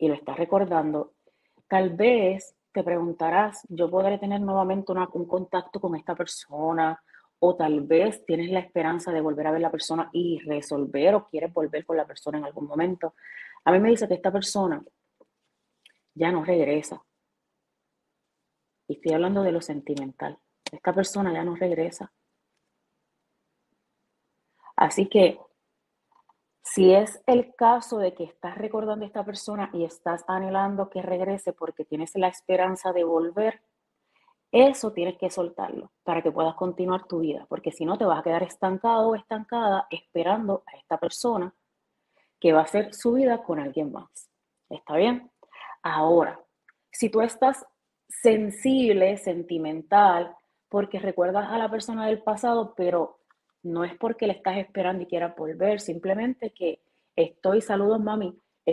y lo estás recordando, tal vez te preguntarás, yo podré tener nuevamente un contacto con esta persona o tal vez tienes la esperanza de volver a ver la persona y resolver o quieres volver con la persona en algún momento. A mí me dice que esta persona ya no regresa. Y estoy hablando de lo sentimental. Esta persona ya no regresa. Así que si es el caso de que estás recordando a esta persona y estás anhelando que regrese porque tienes la esperanza de volver, eso tienes que soltarlo para que puedas continuar tu vida, porque si no te vas a quedar estancado o estancada esperando a esta persona que va a hacer su vida con alguien más. ¿Está bien? Ahora, si tú estás sensible, sentimental, porque recuerdas a la persona del pasado, pero no es porque le estás esperando y quieras volver, simplemente que estoy, saludos mami,